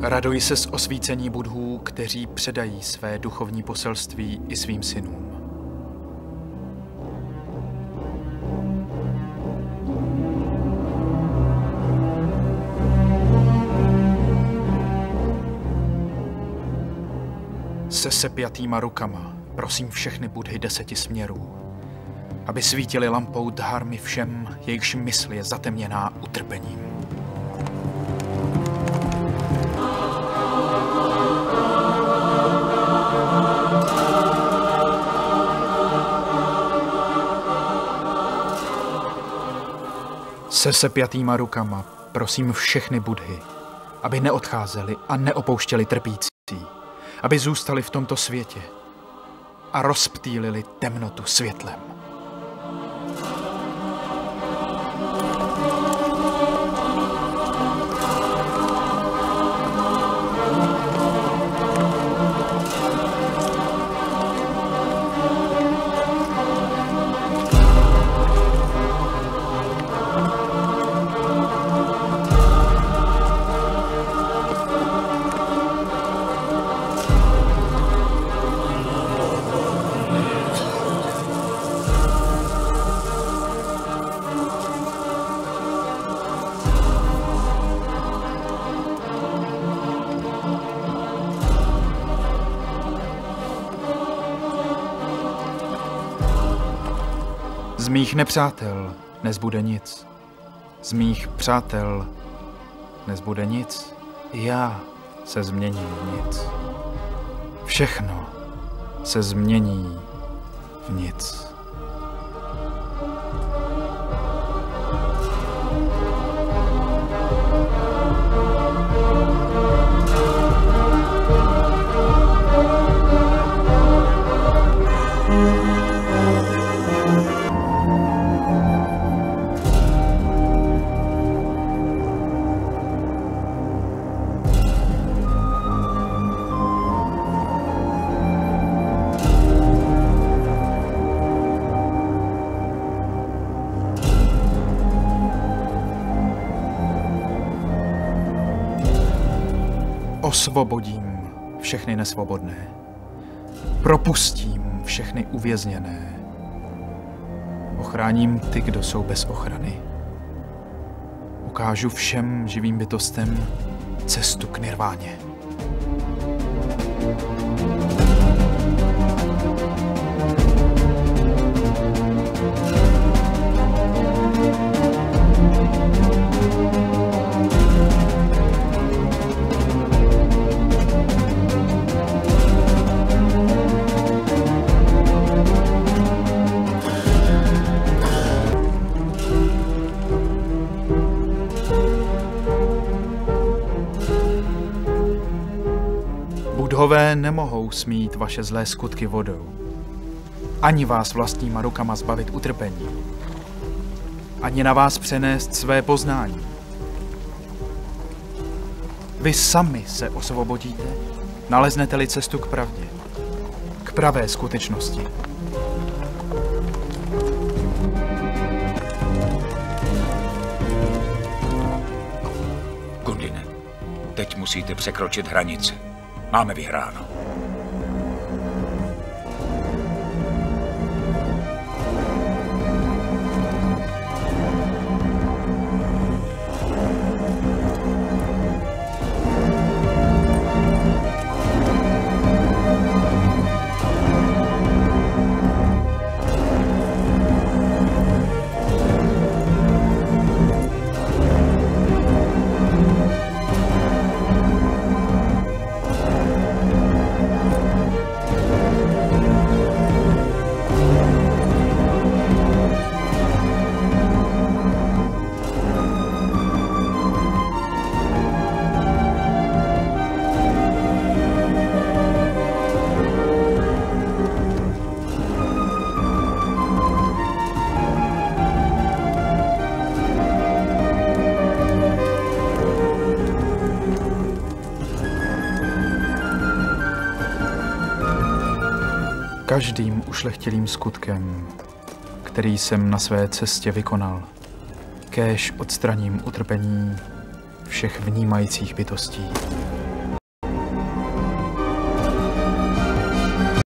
Raduji se z osvícení budhů, kteří předají své duchovní poselství i svým synům. Se sepjatýma rukama prosím všechny budhy deseti směrů, aby svítili lampou dharmy všem, jejichž mysl je zatemněná utrpením. Se sepjatýma rukama prosím všechny budhy, aby neodcházeli a neopouštěli trpící, aby zůstali v tomto světě a rozptýlili temnotu světlem. Z mých nepřátel nezbude nic. Z mých přátel nezbude nic. Já se změním v nic. Všechno se změní v nic. Osvobodím všechny nesvobodné. Propustím všechny uvězněné. Ochráním ty, kdo jsou bez ochrany. Ukážu všem živým bytostem cestu k nirváně. Budhové nemohou smít vaše zlé skutky vodou. Ani vás vlastníma rukama zbavit utrpení. Ani na vás přenést své poznání. Vy sami se osvobodíte, naleznete-li cestu k pravdě, k pravé skutečnosti. Gundine, teď musíte překročit hranice. Máme vyhráno. Každým ušlechtilým skutkem, který jsem na své cestě vykonal, kéž odstraním utrpení všech vnímajících bytostí.